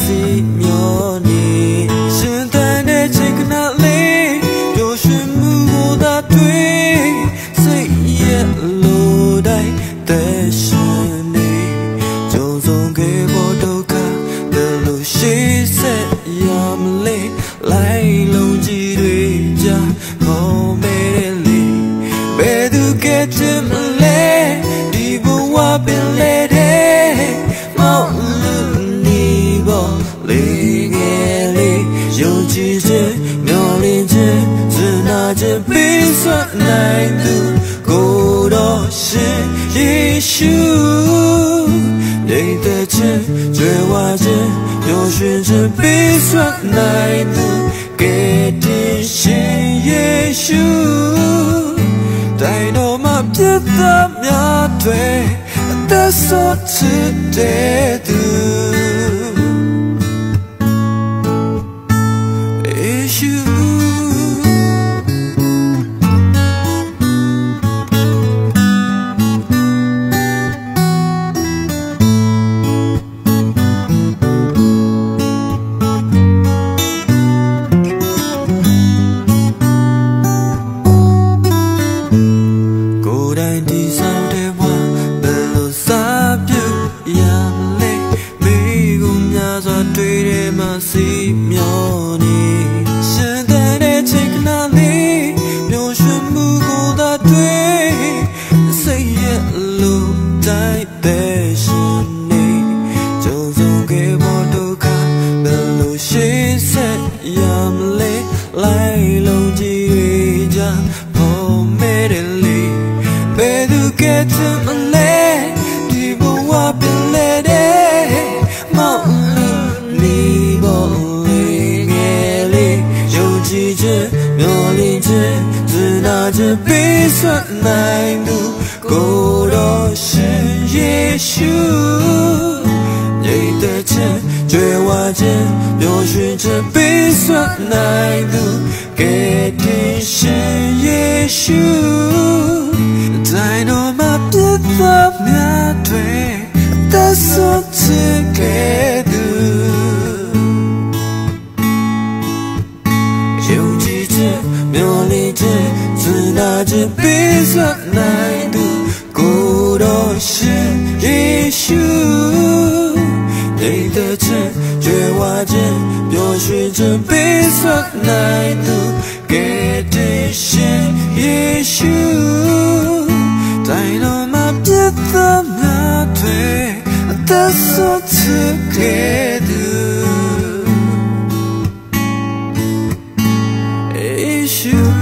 စီမျောနေရှင်တန်တဲ့ချိန်ခဏလေးပျော်ရွှင်မှုကိုသာတွေ့စိတ်ရဲ့လိုတိုင်းတဲ့ရှင်နေကြုံဆုံးခဲ့ဖို့ဒုက္ခဘယ်လိုရှိဆက်ရမလဲလိုက်လုံးကြီးတွေကြားခေါ်မဲလေဘယ်သူကချင်မလဲဒီဘဝပင်လေ ပေးစွမ်းနိုင်သူကိုတော်ရှင်ယေရှုနေတဲ့ခြင်းကြွယ်ဝခြင်းပျော်ရွှင်ခြင်းပေးစွမ်းနိုင်သူကယ်တင်ရှင်ယေရှုတိုင်တော်မှာပြတ်သားများတွေအသက်ဆုံးချစ်တဲ့သူယေရှု တွေ့တယ်မှစီမျောနေရှင်တဲ့ချိန်ခဏလေးမျောရွှင်မှုကိုသာတွေ့ ယုံကြည်ခြင်းမျှော်လင့်ခြင်းစနာခြင်းပေးစွမ်းနိုင်သူကိုတော်ရှင်ယေရှုမြိတ်တဲ့ခြင်းကြွယ်ဝခြင်းပျော်ရွှင်ခြင်းပေးစွမ်းနို စွတ်နိုင်သူကိုတော်ရှင်ယေရှုနေတခြင်းကြွယ်ဝခြင်းပျော်ရွှင်ခြင်းပေးစွတ်နိုင်သူကယ်တင်ရှင်ယေရှုတိုင်းတော်မှာပြတ်သားများတွေအသက်ဆုံးချခဲ့သူယေရှု